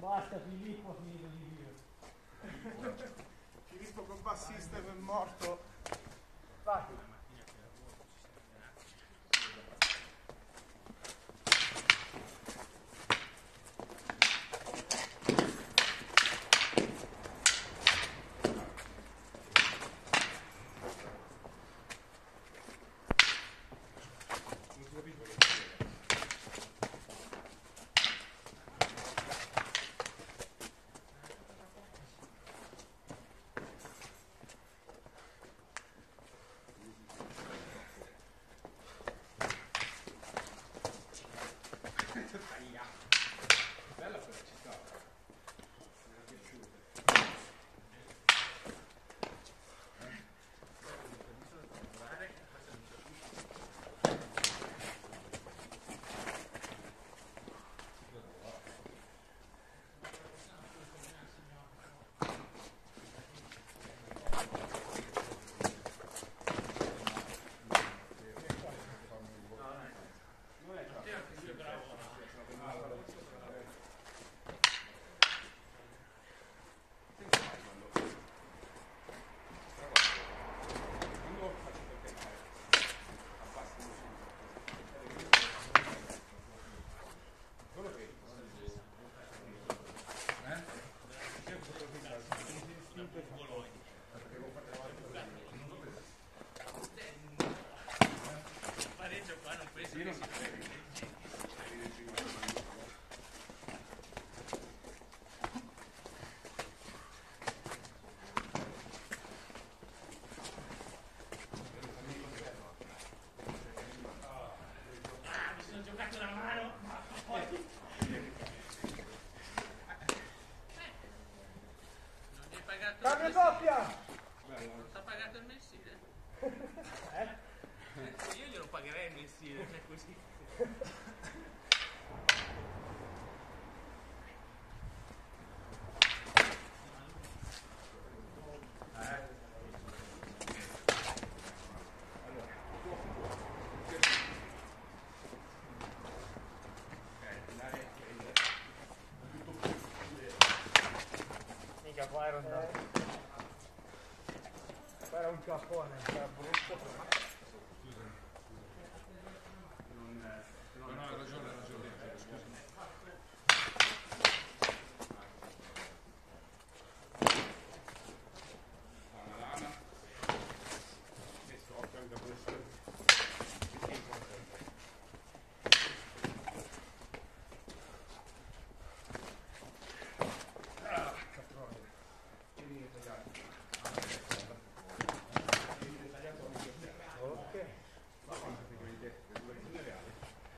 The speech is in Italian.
Basta Filippo, finito di dire. Filippo con bassista è morto. Vai. Bella quella ci il Cambio mensile? coppia! Non ti ha pagato il mensile? Eh? Mensile, cioè così. Qua era un cappone, era brutto. No, no, hai ragione, hai ragione. Scusa.